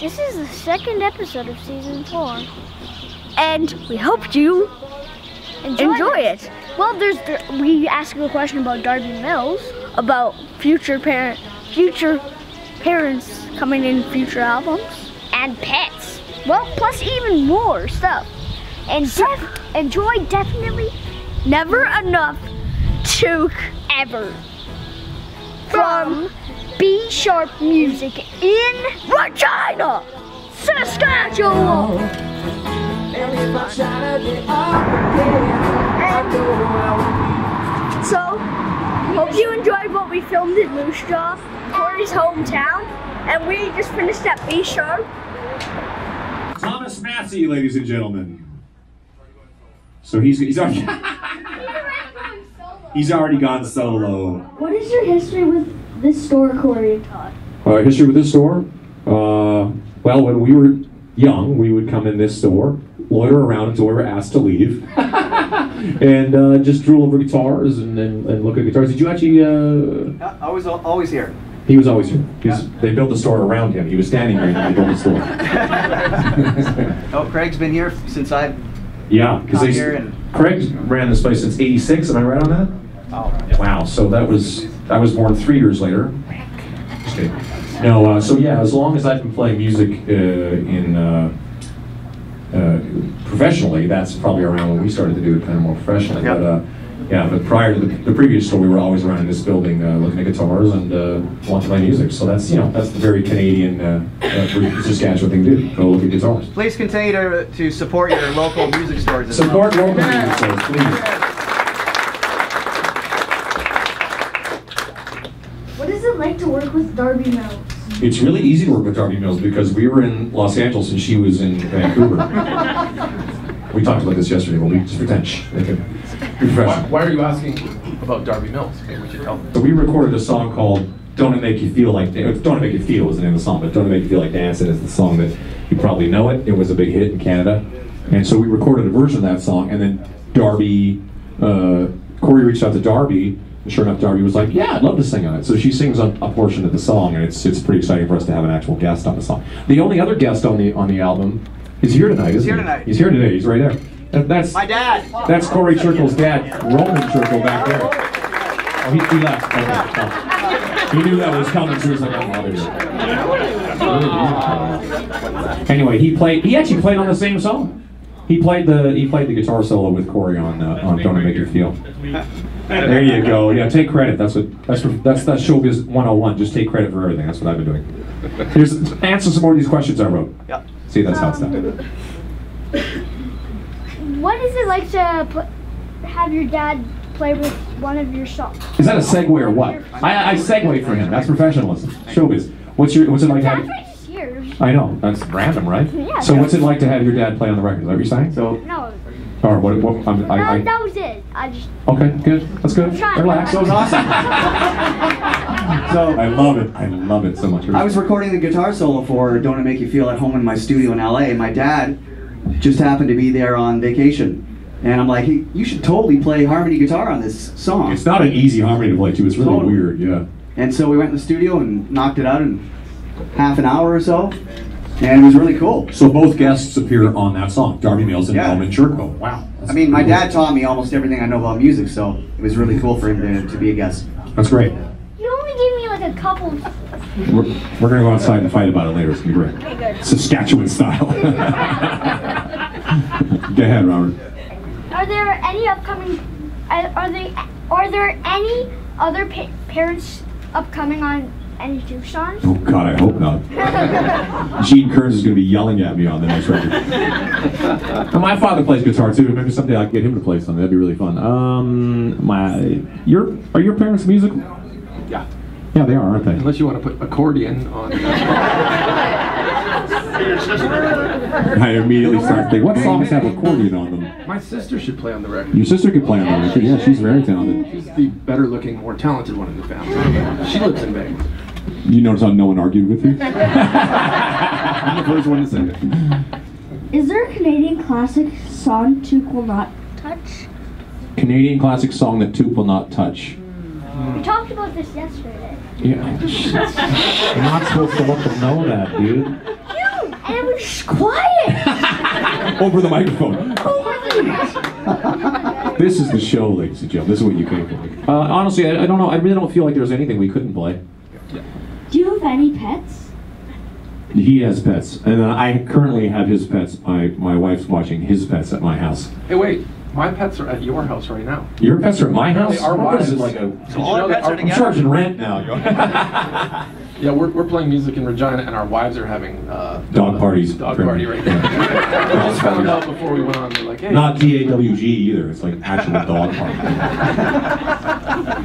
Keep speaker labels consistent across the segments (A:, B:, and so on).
A: This is the second episode of season four, and we hope you enjoy,
B: Enjoy
A: it. Well, there's the, we asked a question about Darby Mills, about future parent, future parents coming in future albums, and pets. Well, plus even more stuff. And def, enjoy definitely never enough to ever from B Sharp Music in Regina, Saskatchewan. So, hope you enjoyed what we filmed in Moose Jaw, Cory's hometown, and we just finished at B Sharp.
C: Thomas Massey, ladies and gentlemen. So he's he's already he's already gone solo.
A: What is your history with this store, Cory and Todd?
C: Uh, history with this store? Uh, well, when we were young, we would come in this store, loiter around until we were asked to leave, and uh, just drool over guitars and, and, and look at guitars. Did you actually? Uh,
D: Uh, I was always here.
C: he was always here. He was, They built the store around him. He was standing there and they built the store.
D: Oh, Craig's been here since I.
C: yeah, because
D: Come here and-
C: Craig ran this place since '86. Am I right on that?
D: Oh.
C: Wow, so that was, I was born three years later. No, uh, so yeah, as long as I've been playing music uh, in, uh, uh, professionally, that's probably around when we started to do it kind of more professionally.
D: Yep.
C: But, uh, yeah, but prior to the, the previous store, we were always around in this building uh, looking at guitars and uh, wanting to play music. So that's, you know, that's the very Canadian, uh, Saskatchewan thing to do, go look at guitars.
D: Please continue to, to support your local music stores. well.
C: Support local music stores, please.
A: What is it like to work with Darby Mills?
C: It's really easy to work with Darby Mills because we were in Los Angeles and she was in Vancouver. we talked about this yesterday, but we just pretend. Shh, they can
E: Why, why are you asking about Darby Mills? Maybe we should tell them.
C: So we recorded a song called "Don't It Make You Feel Like." Dan- Don't It Make You Feel is the name of the song, but "Don't It Make You Feel Like Dancing" is the song that you probably know it. It was a big hit in Canada, and so we recorded a version of that song. And then Darby, uh, Cory reached out to Darby. And sure enough, Darby was like, "Yeah, I'd love to sing on it." So she sings a, a portion of the song, and it's it's pretty exciting for us to have an actual guest on the song. The only other guest on the on the album is here tonight, isn't
D: here
C: he?
D: tonight.
C: He's here today. He's right there. That- That's
D: My dad.
C: that's Cory Churko's dad, Roman Churko back there. Oh, he, he left. Okay. Oh. He knew that was coming, so he was like, I'm out of here. Anyway, he played. He actually played on the same song. He played the he played the guitar solo with Cory on uh, on Don't Make You Feel. There you go. Yeah, take credit. That's what that's what, that's that's showbiz 101. Just take credit for everything. That's what I've been doing. Here's answer some more of these questions I wrote.
D: Yeah.
C: See, that's how it's done.
A: What is it like to put, have your dad play with one of your songs?
C: Is that a segue or what? I, I segue for him. That's professionalism. Showbiz. What's your What's it like to
A: Dad's
C: have?
A: right here.
C: I know that's random, right?
A: Yeah.
C: So what's it like to have your dad play on the record? Is that what you're saying?
D: So
A: No,
C: Or what? what I'm,
A: no,
C: I, I,
A: that was it. I just
C: okay, good. That's good.
A: Try.
C: Relax.
D: so it was awesome. so
C: I love it. I love it so much.
D: I was recording the guitar solo for "Don't It Make You Feel at Home" in my studio in LA. and My dad just happened to be there on vacation, and I'm like, hey, "You should totally play harmony guitar on this song."
C: It's not an easy harmony to play too. It's really
D: Totally.
C: weird. Yeah.
D: And so we went in the studio and knocked it out in half an hour or so, and it was really cool.
C: So both guests appear on that song, Darby Mills and
D: Yeah.
C: Roman Churko. Wow. That's
D: I mean, my
C: cool.
D: dad taught me almost everything I know about music, so it was really cool for him to, to be a guest.
C: That's great.
A: you only gave me like a couple.
C: We're, we're gonna go outside and fight about it later. It's gonna be great.
A: Okay, good.
C: Saskatchewan style. Go ahead, Robert.
A: Are there any upcoming? Are are they? Are there any other pa- parents upcoming on any two songs?
C: Oh God, I hope not. Gene Kerns is going to be yelling at me on the next record. And my father plays guitar too. Maybe someday I'll get him to play something. That'd be really fun. Um, my, your are your parents musical?
E: Yeah.
C: Yeah, they are, aren't they?
E: Unless you want to put accordion on.
C: I immediately start thinking, what songs have accordion on them?
E: My sister should play on the record.
C: Your sister could play on the record. Yeah, she's very talented.
E: She's the better looking, more talented one in the family. She lives in Vegas.
C: You notice how no one argued with you?
E: I'm the first one to say it.
A: Is there a Canadian classic song Toque will not touch?
C: Canadian classic song that Toque will not touch.
A: We talked about this yesterday.
C: Yeah. You're not supposed to let them know that, dude.
A: Shh, quiet.
C: Over the microphone. this is the show, ladies and gentlemen. This is what you came for. Uh, honestly, I, I don't know. I really don't feel like there's anything we couldn't play.
A: Do you have any pets?
C: He has pets, and I currently have his pets. My my wife's watching his pets at my house.
E: Hey, wait. My pets are at your house right now.
C: Your pets are at my house.
E: They are
C: What is it
E: wives.
C: like a?
E: Did you
D: all our
E: know that
D: pets are
E: our-
C: I'm charging rent now.
E: Yeah, we're, we're playing music in Regina, and our wives are having uh,
C: Dog parties.
E: Dog party right now. we just found out before we went on. They're like, hey,
C: Not D A W G either. It's like actual dog party.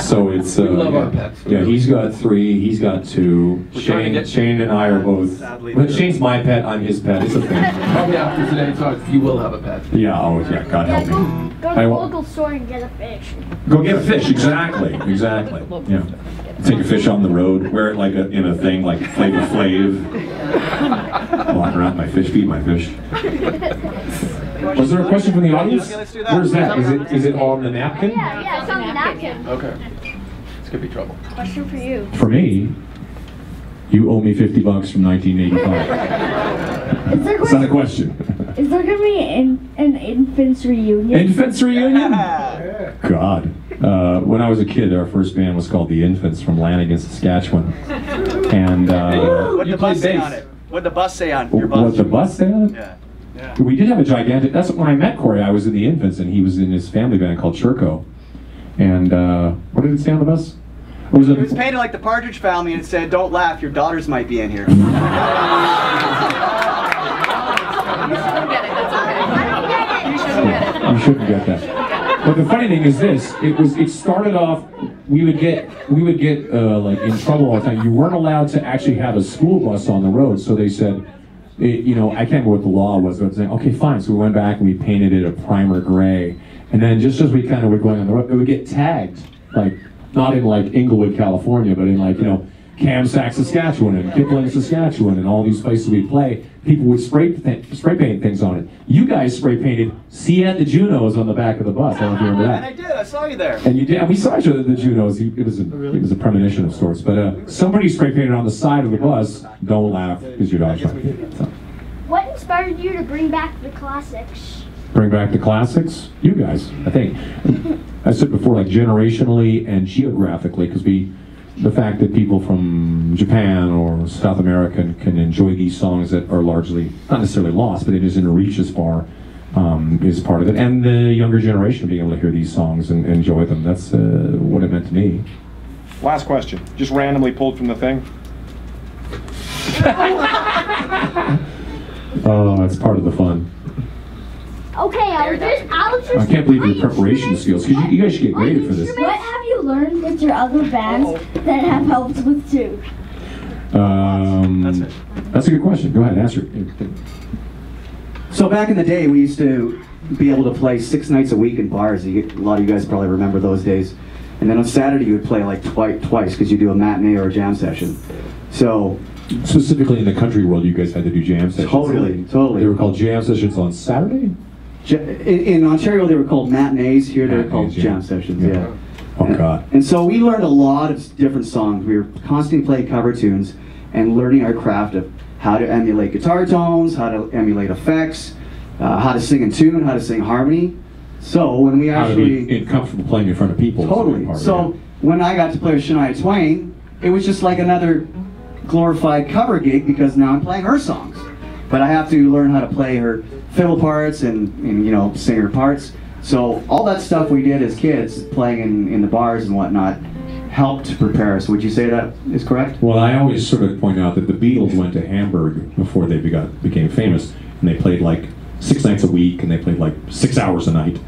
C: so it's. Uh,
E: We love
C: yeah.
E: our pets.
C: Yeah, he's got three. He's got two.
E: We're
C: Shane,
E: get-
C: Shane and I are both.
D: Sadly,
C: But Shane's my pet. I'm his pet. It's a thing.
E: probably after today talk, you will have a pet.
C: Yeah. Oh yeah. God help
A: go,
C: me.
A: Go to
C: I
A: the local store and get a fish.
C: Go get a fish. Exactly. Exactly. Yeah. Take a fish on the road. Wear it like a, in a thing like Flavor Flav. Walk around my fish. Feed my fish. Was there a question from the audience?
D: Okay, let's do that.
C: Where's that? Is it is it on the napkin?
A: Yeah, yeah, it's on the napkin.
E: Okay. This could be trouble.
A: Question for you.
C: For me, you owe me 50 bucks from 1985.
A: Is there
C: That's not a question.
A: Is there gonna be an, an infants reunion?
C: Infants reunion? God. Uh, when I was a kid, our first band was called The Infants from Lanigan, Saskatchewan. And uh,
D: What
E: You
D: the bus say on it? What the bus say on your bus?
C: what the bus said?
D: Yeah. Yeah.
C: We did have a gigantic. That's when I met Cory. I was in the Infants, and he was in his family band called Churko. And uh, what did it say on the bus? It was,
D: It was painted like the Partridge Family, and it said, "Don't laugh, your daughters might be in here."
C: You shouldn't get that. But the funny thing is this: it was. It started off. We would get. We would get uh, like in trouble all the time. You weren't allowed to actually have a school bus on the road. So they said, it, you know, I can't remember what the law was, but saying, okay, fine. So we went back and we painted it a primer gray, and then just as we kind of were going on the road, it would get tagged, like not in like Inglewood, California, but in like you know. Kamsack, Saskatchewan, and Kipling, Saskatchewan, and all these places we play, people would spray th- spray paint things on it. You guys spray painted "See you at the Junos" on the back of the bus. I don't know if you remember
D: And I did. I saw you there.
C: And you did. And we saw each other at the Junos. It was a it was a premonition of sorts. But uh, somebody spray painted on the side of the bus. Don't laugh because your dog's fine. So,
A: What inspired you to bring back the classics?
C: Bring back the classics. You guys, I think. I said before, like generationally and geographically, because we, the fact that people from Japan or South America can, can enjoy these songs that are largely not necessarily lost, but it isn't reach as far. Um, is part of it, and the younger generation being able to hear these songs and enjoy them. That's uh, what it meant to me.
B: Last question, just randomly pulled from the thing.
C: Oh, that's part of the fun.
A: Okay, I was just, I was just.
C: I can't believe your preparation
A: instruments-
C: skills, because you, you guys should get graded for this.
A: What have you learned with your other bands that have helped with Toque?
C: Um,
D: That's it.
C: That's a good question. Go ahead, answer. it.
D: So back in the day, we used to be able to play six nights a week in bars. You, a lot of you guys probably remember those days. And then on Saturday, you would play like twice, twice because you do a matinee or a jam session. So
C: Specifically in the country world, you guys had to do jam sessions.
D: totally, totally.
C: They were called jam sessions on Saturday?
D: In, Ontario, they were called matinees. Here, they're called
C: yeah.
D: jam sessions. Yeah.
C: Oh, God.
D: And so we learned a lot of different songs. We were constantly playing cover tunes and learning our craft of how to emulate guitar tones, how to emulate effects, uh, how to sing in tune, how to sing harmony. So when we
C: How to
D: actually
C: be in- comfortable playing in front of people. is a big
D: totally.
C: of
D: So when I got to play with Shania Twain, it was just like another glorified cover gig because now I'm playing her songs. But I have to learn how to play her fiddle parts and, and you know sing her parts. So all that stuff we did as kids, playing in, in the bars and whatnot, helped prepare us. Would you say that is correct?
C: Well, I always sort of point out that the Beatles went to Hamburg before they became famous, and they played like six nights a week, and they played like six hours a night,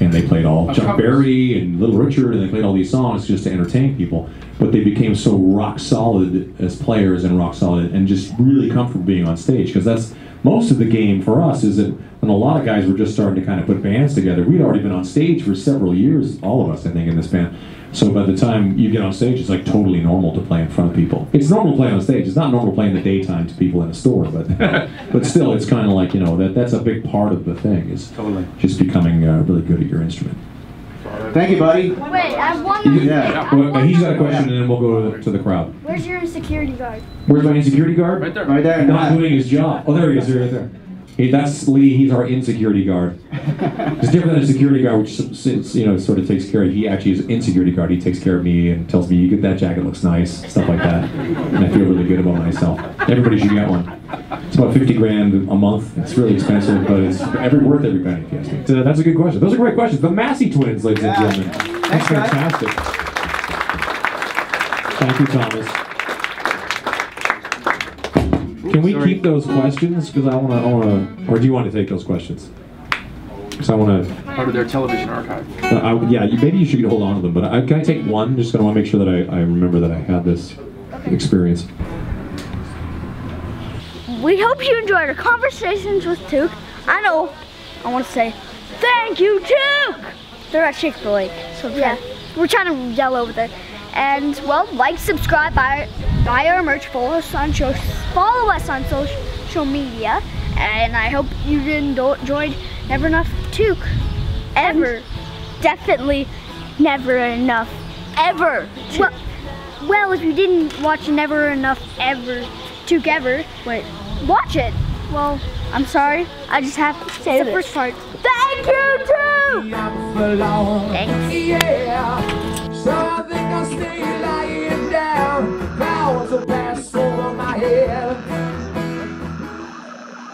C: and they played all Chuck
E: covers.
C: Berry and Little Richard, and they played all these songs just to entertain people. But they became so rock solid as players and rock solid, and just really comfortable being on stage because that's most of the game for us. Is that when a lot of guys were just starting to kind of put bands together, we'd already been on stage for several years, all of us, I think, in this band. So by the time you get on stage, it's like totally normal to play in front of people. It's normal to play on stage. It's not normal to play in the daytime to people in a store, but but still, it's kind of like you know that that's a big part of the thing is
D: Totally.
C: just becoming uh, really good at your instrument.
D: Thank you, buddy.
A: Wait, I have one more.
D: Yeah.
A: I have
C: Well,
A: one
C: he's
A: more
C: got a question,
A: question.
C: and then we'll go to the, to the crowd.
A: Where's your security guard?
C: Where's my insecurity guard?
E: Right there.
D: Right there.
C: Not doing his job. Oh, there he is. Right there. He, that's Lee. He's our insecurity guard. It's different than a security guard, which s- s- you know sort of takes care. of He actually is insecurity guard. He takes care of me and tells me, "You get that jacket, looks nice," stuff like that, and I feel really good about myself. Everybody should get one. It's about fifty grand a month. It's really expensive, but it's every worth every penny. if you ask me. So that's a good question. Those are great questions. The Massey twins, ladies
D: Yeah.
C: and gentlemen. That's
D: Thanks, guys.
C: fantastic. Thank you, Thomas. Can we
D: Sorry.
C: keep those questions? Because I want to, I want to, or do you want to take those questions? Because I want to,
E: Part of their television archive.
C: uh, I, yeah, you, maybe you should hold on to them. But I, can I take one? Just gonna want to make sure that I, I remember that I had this experience.
A: We hope you enjoyed our conversations with Toque. I know, I want to say thank you, Toque! They're at Chick-fil-A, so yeah, we're trying to yell over there. And well, like, subscribe, buy, buy our merch, follow us on show, follow us on social media, and I hope you enjoyed Never Enough Toque. Ever. definitely never enough. Ever. Well, well, if you didn't watch Never Enough Ever Toque Ever, wait, watch it. Well, I'm sorry. I just have to say the first part. Thank you, too. Thanks stay alive.